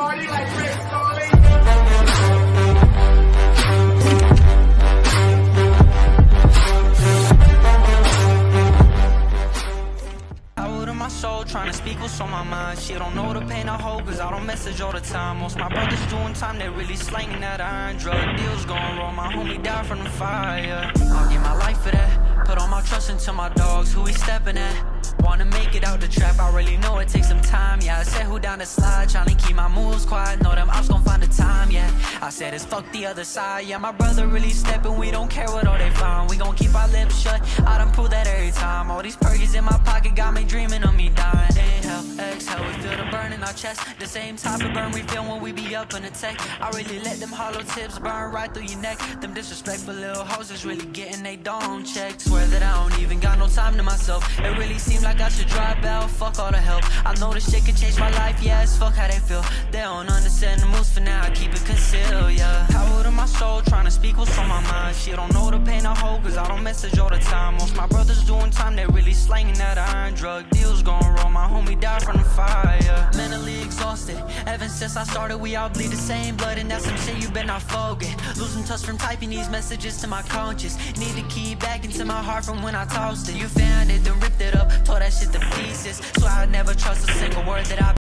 party like. My soul, trying to speak what's on my mind. She don't know the pain I hold, cause I don't message all the time. Most my brothers doing time, they really slanging that iron. Drug deals going wrong, my homie died from the fire. I'll give my life for that. Put all my trust into my dogs, who we stepping at. Wanna make it out the trap, I really know it takes down the slide, trying to keep my moves quiet. Know them ops gon' find the time, yeah. I said it's fuck the other side, yeah. My brother really stepping, we don't care what all they find. We gon' keep our lips shut, I done prove that every time. All these perkies in my pocket got me dreaming chest. The same type of burn we feel when we be up in the tech. I really let them hollow tips burn right through your neck. Them disrespectful little hoes is really getting they dome checked. Swear that I don't even got no time to myself. It really seems like I should drop out, fuck all the help. I know this shit could change my life, Yes, fuck how they feel. They don't understand the moves for now, I keep it concealed, yeah. Power to my soul, trying to speak what's on my mind. She don't know the pain I hold, cause I don't message all the time. Most my brothers doing time, they really slanging that iron. Drug deals going wrong, my homie died since I started, we all bleed the same blood, and that's some shit you better not forget. Losing touch from typing these messages to my conscience. Need to key back into my heart from when I tossed it. You found it, then ripped it up, tore that shit to pieces. So I'd never trust a single word that I